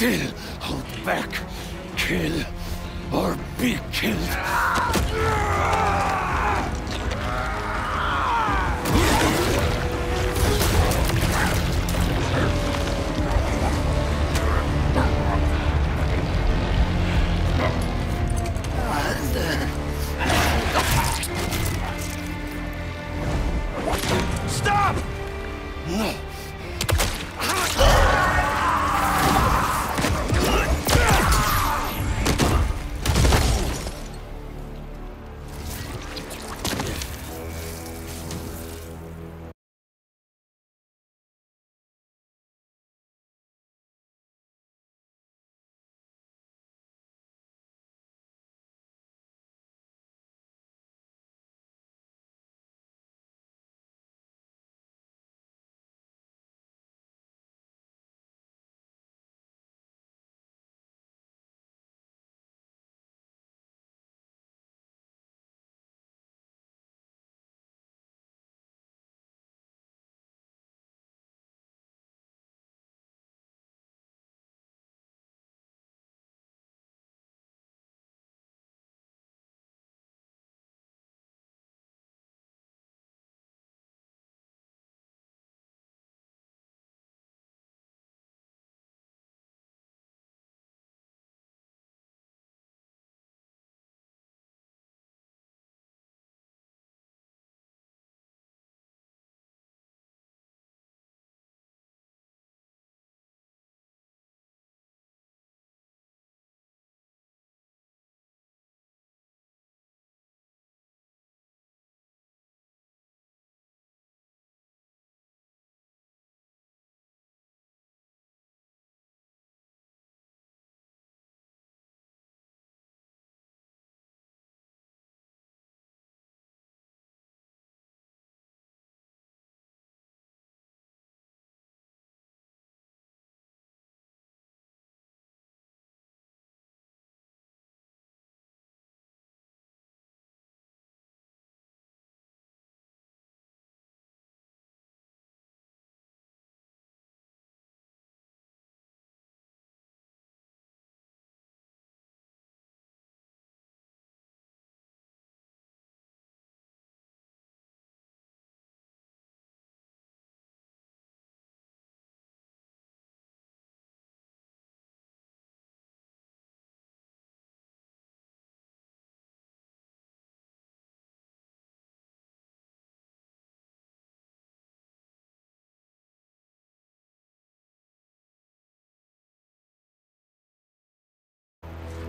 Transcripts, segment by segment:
still hold back. Kill or be killed.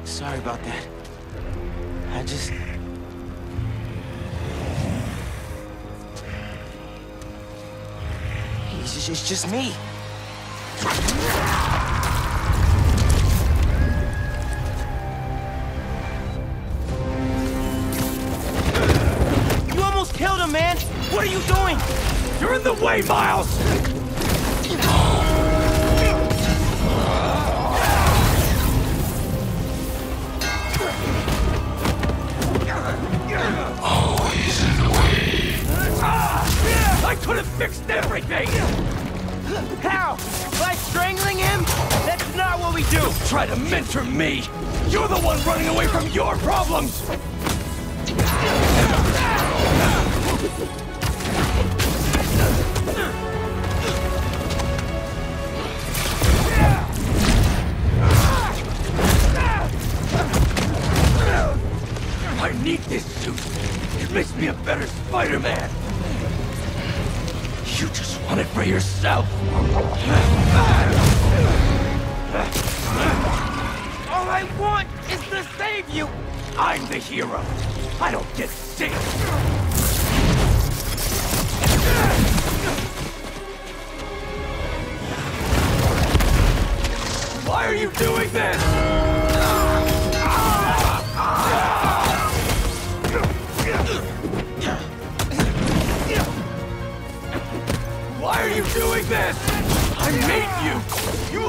Sorry about that. I just... It's just, it's just me. You almost killed him, man! What are you doing? You're in the way, Miles! I could have fixed everything! How? By strangling him? That's not what we do! Try to mentor me! You're the one running away from your problems! I need this suit. It makes me a better Spider-Man. You just want it for yourself. All I want is to save you! I'm the hero. I don't get sick.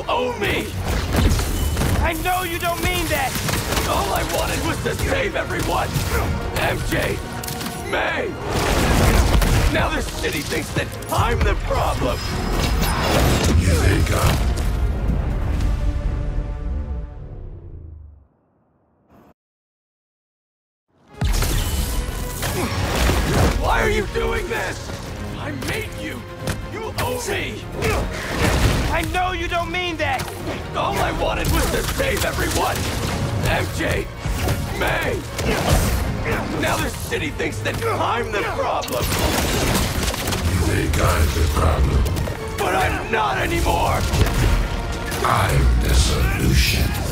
Owe me! I know you don't mean that! All I wanted was to save everyone! MJ! May! Now this city thinks that I'm the problem! You think I'm... Why are you doing this? I made you! You owe me! I know you don't mean that! All I wanted was to save everyone! MJ! May! Now the city thinks that I'm the problem! You think I'm the problem? But I'm not anymore! I'm the solution.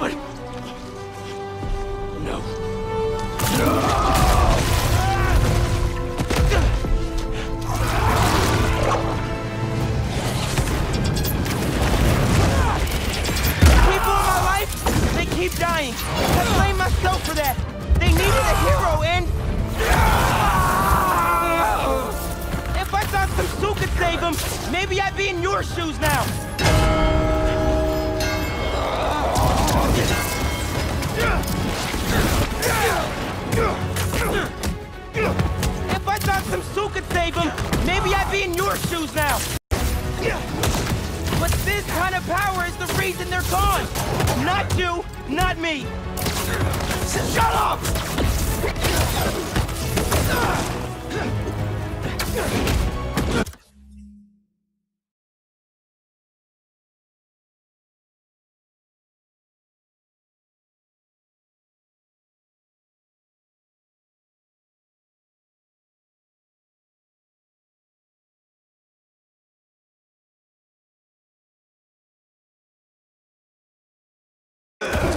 But... No. People You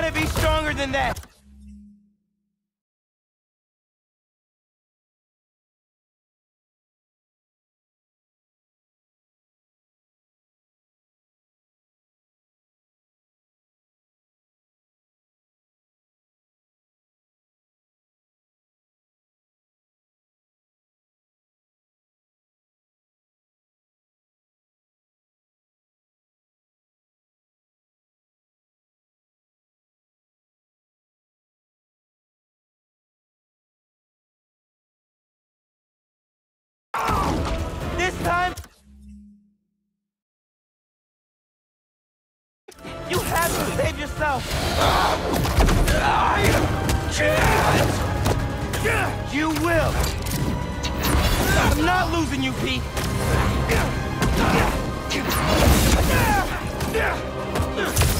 gotta be stronger than that. Time... You have to save yourself. I can't! You will. I'm not losing you, Pete. Pete,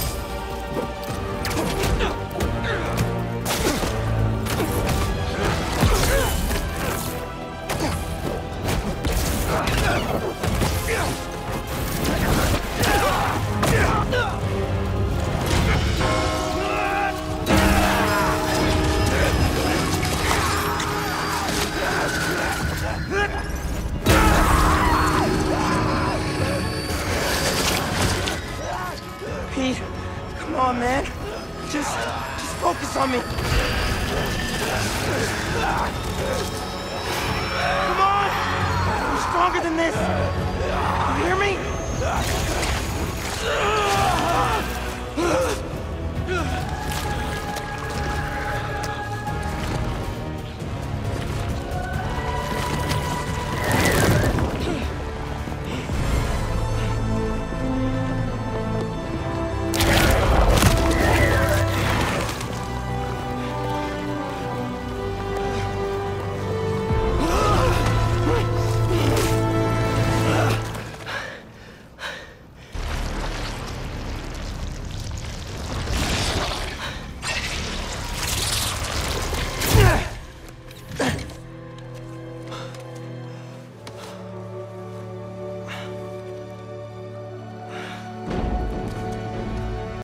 Come on, man. Just, just focus on me. Come on! You're stronger than this. You hear me?